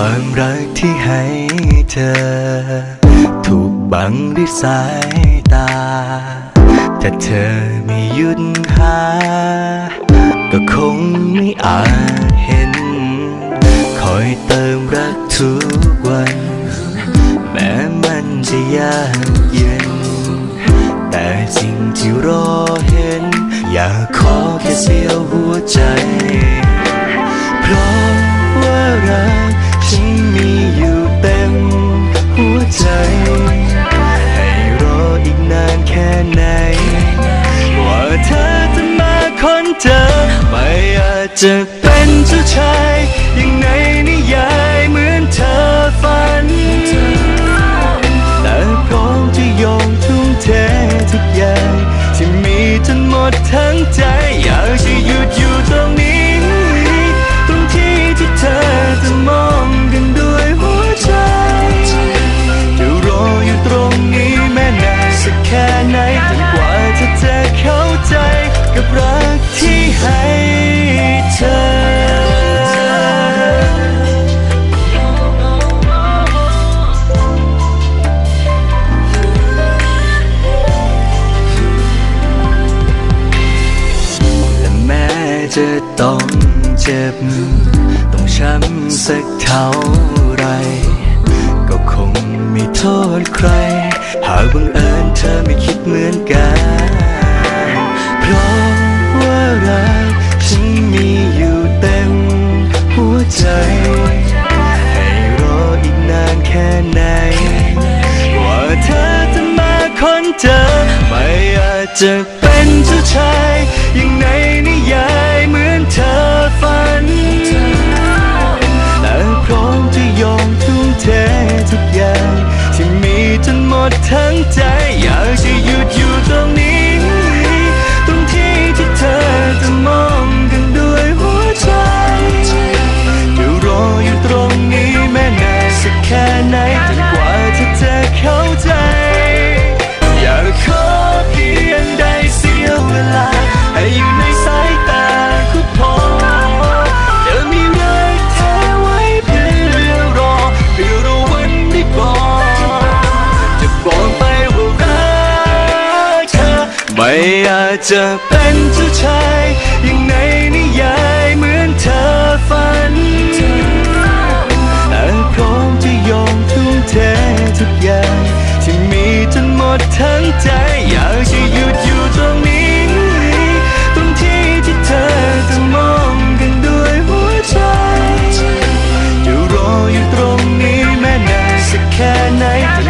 ความรักที่ให้เธอ ถูกบังด้วยสายตา ถ้าเธอไม่หยุดหา ก็คงไม่อาจเห็น คอยเติมรักทุกวัน แม้มันจะยากเย็น แต่สิ่งที่รอเห็น อยากขอแค่เสียวหัวใจ จะเป็นเจ้าชายอย่างในนิยาย จะต้องเจ็บ ต้องช้ำสักเท่าไร ก็คงไม่โทษใคร หากบังเอิญเธอไม่คิดเหมือนกัน เพราะว่ารักฉันมีอยู่เต็มหัวใจ ให้รออีกนานแค่ไหน ว่าเธอจะมาคนเจอไม่อาจจะเป็นเจ้าชายอย่างในนิ นห ไม่อาจจะเป็นเจ้าชายอย่างในนิยายเหมือนเธอฝันแต่พร้อมจะยอมทุ่มเททุกอย่างที่มีจนหมดทั้งใจอยากจะหยุดอยู่ตรงนี้ ตรงที่ที่เธอจะมองกันด้วยหัวใจจะรออยู่ตรงนี้แม้นนสักแค่ไหน